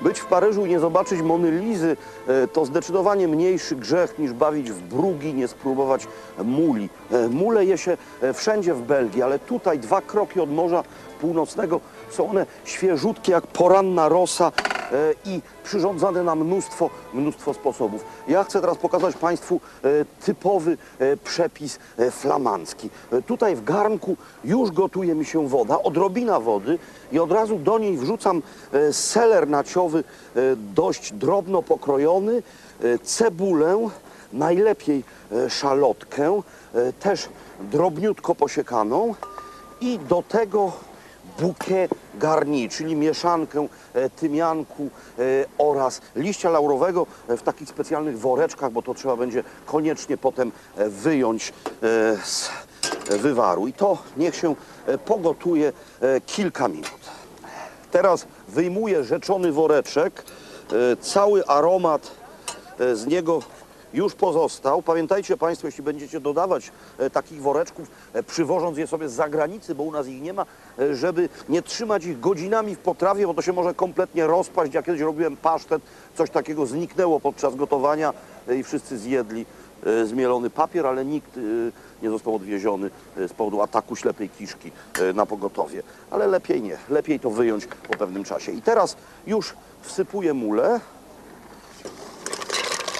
Być w Paryżu i nie zobaczyć Mony Lizy e, to zdecydowanie mniejszy grzech niż bawić w brugi, nie spróbować muli. E, Mule je się e, wszędzie w Belgii, ale tutaj dwa kroki od Morza Północnego są one świeżutkie jak poranna rosa i przyrządzane na mnóstwo, mnóstwo sposobów. Ja chcę teraz pokazać Państwu e, typowy e, przepis e, flamandzki. E, Tutaj w garnku już gotuje mi się woda, odrobina wody i od razu do niej wrzucam e, seler naciowy e, dość drobno pokrojony, e, cebulę, najlepiej e, szalotkę, e, też drobniutko posiekaną i do tego bouquet garni, czyli mieszankę e, tymianku e, oraz liścia laurowego e, w takich specjalnych woreczkach, bo to trzeba będzie koniecznie potem wyjąć z wywaru. I to niech się pogotuje kilka minut. Teraz wyjmuję rzeczony woreczek. Cały aromat z niego już pozostał. Pamiętajcie Państwo, jeśli będziecie dodawać e, takich woreczków, e, przywożąc je sobie z zagranicy, bo u nas ich nie ma, e, żeby nie trzymać ich godzinami w potrawie, bo to się może kompletnie rozpaść. Ja kiedyś robiłem pasztet, coś takiego zniknęło podczas gotowania i wszyscy zjedli zmielony papier, ale nikt nie został odwieziony z powodu ataku ślepej kiszki na pogotowie. Ale lepiej nie, lepiej to wyjąć po pewnym czasie. I teraz już wsypuję mulę.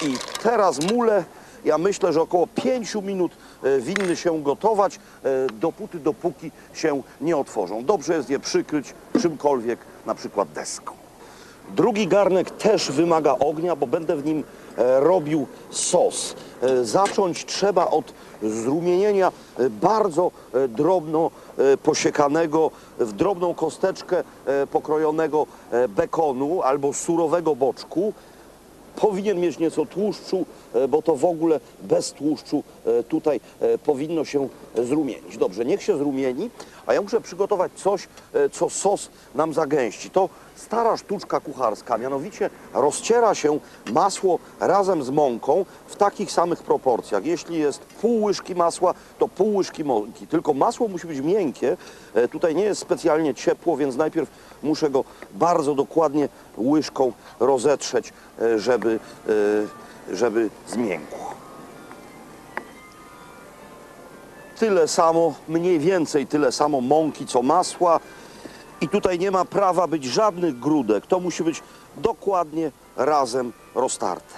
I teraz mule, ja myślę, że około 5 minut e, winny się gotować, e, dopóty, dopóki się nie otworzą. Dobrze jest je przykryć czymkolwiek, na przykład deską. Drugi garnek też wymaga ognia, bo będę w nim e, robił sos. Zacząć trzeba od zrumienienia bardzo drobno posiekanego, w drobną kosteczkę pokrojonego bekonu albo surowego boczku. Powinien mieć nieco tłuszczu, e, bo to w ogóle bez tłuszczu e, tutaj e, powinno się zrumienić. Dobrze, niech się zrumieni, a ja muszę przygotować coś, e, co sos nam zagęści. To stara sztuczka kucharska, mianowicie rozciera się masło razem z mąką w takich samych proporcjach. Jeśli jest pół łyżki masła, to pół łyżki mąki. Tylko masło musi być miękkie. E, Tutaj nie jest specjalnie ciepło, więc najpierw muszę go bardzo dokładnie łyżką rozetrzeć, e, żeby, żeby zmiękł. Tyle samo, mniej więcej tyle samo mąki co masła. I tutaj nie ma prawa być żadnych grudek. To musi być dokładnie razem roztarte.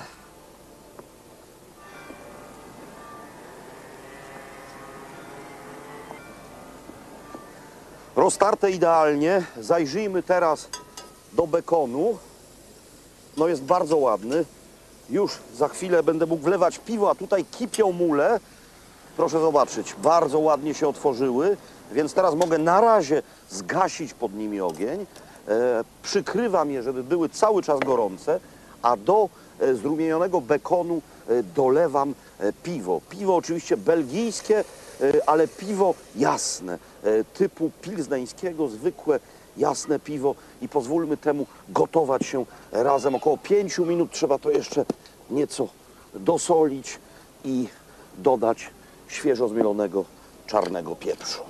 Roztarte idealnie. Zajrzyjmy teraz do bekonu. No jest bardzo ładny. Już za chwilę będę mógł wlewać piwo, a tutaj kipią mule. Proszę zobaczyć, bardzo ładnie się otworzyły, więc teraz mogę na razie zgasić pod nimi ogień. E, przykrywam je, żeby były cały czas gorące, a do e, zrumienionego bekonu e, dolewam piwo. Piwo oczywiście belgijskie, ale piwo jasne, typu pilzneńskiego, zwykłe, jasne piwo i pozwólmy temu gotować się razem. Około 5 minut trzeba to jeszcze nieco dosolić i dodać świeżo zmielonego czarnego pieprzu.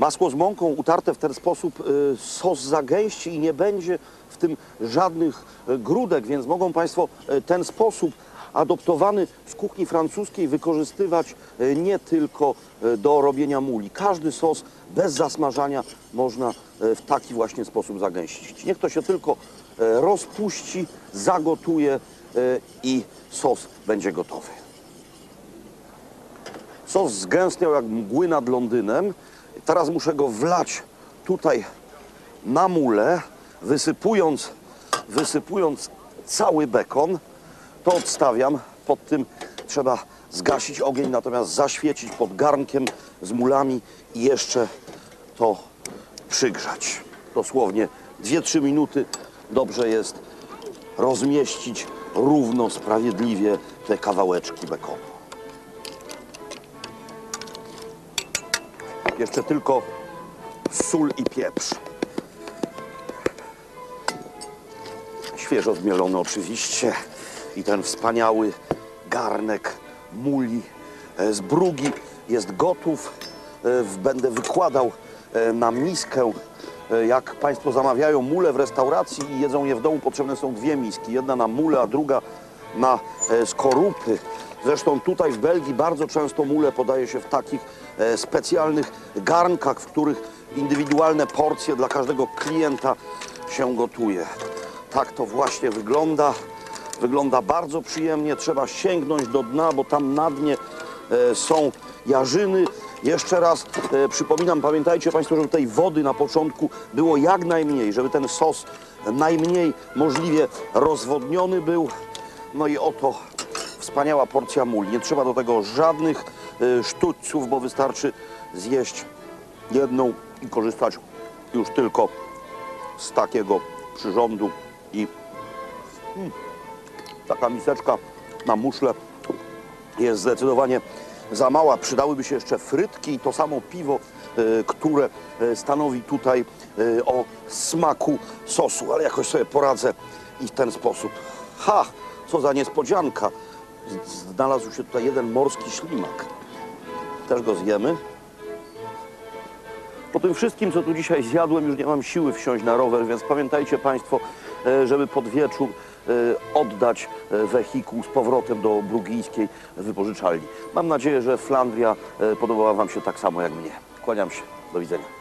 Masło z mąką utarte w ten sposób y, sos zagęści i nie będzie w tym żadnych y, grudek, więc mogą Państwo y, ten sposób adoptowany w kuchni francuskiej wykorzystywać nie tylko do robienia muli. Każdy sos bez zasmażania można w taki właśnie sposób zagęścić. Niech to się tylko rozpuści, zagotuje i sos będzie gotowy. Sos zgęstniał jak mgły nad Londynem. Teraz muszę go wlać tutaj na mulę, wysypując, wysypując cały bekon. To odstawiam. Pod tym trzeba zgasić ogień, natomiast zaświecić pod garnkiem z mulami i jeszcze to przygrzać. Dosłownie 2-3 minuty dobrze jest rozmieścić równo, sprawiedliwie te kawałeczki bekonu. Jeszcze tylko sól i pieprz. Świeżo zmielony oczywiście. I ten wspaniały garnek muli e, z brugi jest gotów. E, Będę wykładał e, na miskę jak Państwo zamawiają mule w restauracji i jedzą je w domu, potrzebne są dwie miski. Jedna na mule, a druga na e, skorupy. Zresztą tutaj w Belgii bardzo często mule podaje się w takich e, specjalnych garnkach, w których indywidualne porcje dla każdego klienta się gotuje. Tak to właśnie wygląda. Wygląda bardzo przyjemnie. Trzeba sięgnąć do dna, bo tam na dnie e, są jarzyny. Jeszcze raz e, przypominam, pamiętajcie Państwo, żeby tej wody na początku było jak najmniej, żeby ten sos najmniej możliwie rozwodniony był. No i oto wspaniała porcja muli. Nie trzeba do tego żadnych e, sztućców, bo wystarczy zjeść jedną i korzystać już tylko z takiego przyrządu i mm, taka miseczka na muszle jest zdecydowanie za mała. Przydałyby się jeszcze frytki i to samo piwo, e, które e, stanowi tutaj e, o smaku sosu, ale jakoś sobie poradzę i w ten sposób. Ha, co za niespodzianka. Znalazł się tutaj jeden morski ślimak. Też go zjemy. Po tym wszystkim, co tu dzisiaj zjadłem, już nie mam siły wsiąść na rower, więc pamiętajcie Państwo, żeby pod wieczór oddać e, wehikuł z powrotem do brugijskiej wypożyczalni. Mam nadzieję, że Flandria e, podobała Wam się tak samo jak mnie. Kłaniam się. Do widzenia.